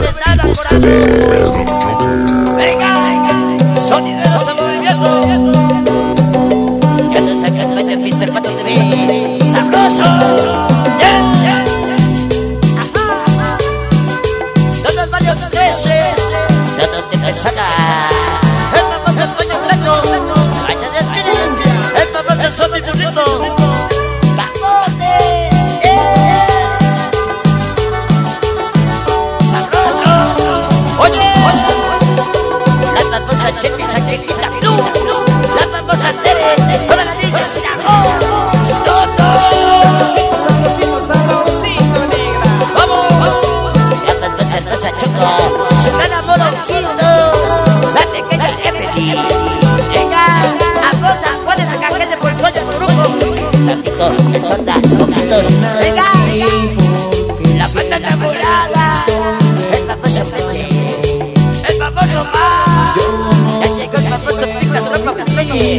los artículos de Joker.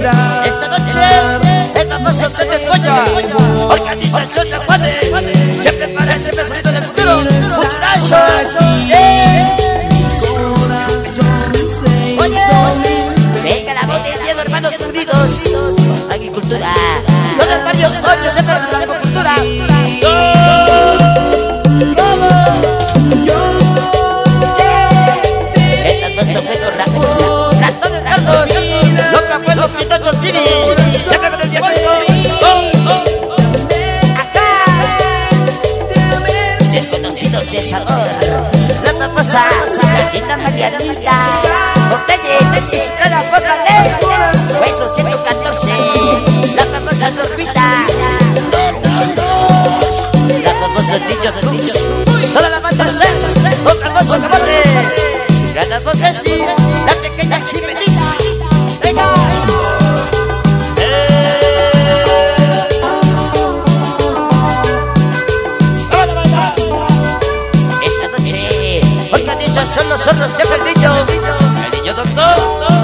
Café. Esta noche, el famoso Pepe Escoña. Organización de Juanes. Siempre para siempre sonido del cero. Futurazo. Yeah. Oye, venga la botella de hermanos unidos. Agricultura. Los barrios 8 se Hueso 114. La famosa. La famosa. Toda la banda C. Un famoso camote. Ganas voces sí. La pequeña Jimenita. Venga. Esta noche son los zorros siempre el. El niño doctor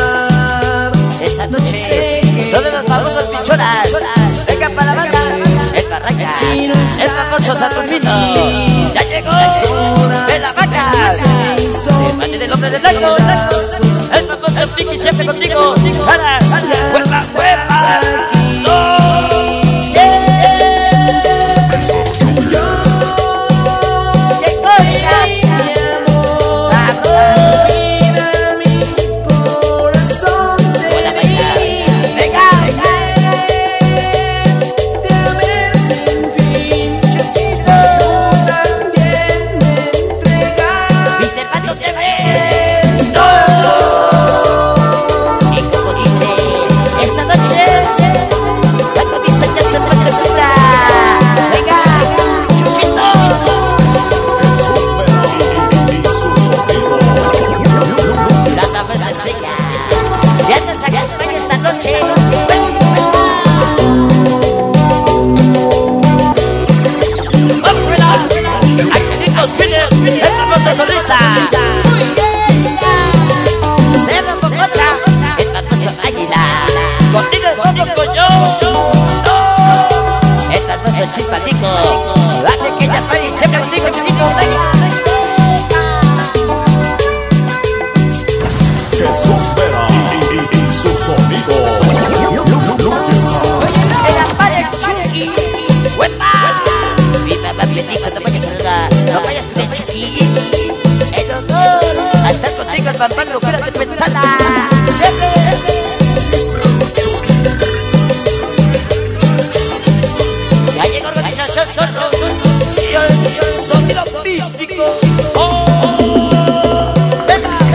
pichonas. Vengan para la banda. Saturnino. Ya llegó. De la vaca. El del hombre de blanco. El famoso Piqui siempre contigo. Para. Famoso chispatico. La pequeña Pari, siempre contigo, chiquito. Jesús Vera y, y- y su sonido. El Chucky. ¡Huepa! Mi mamá me dijo, no vayas a no vayas con el Chucky. El honor a estar contigo, el papá,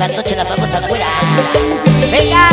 Esta noche, la vamos a fuera. Venga.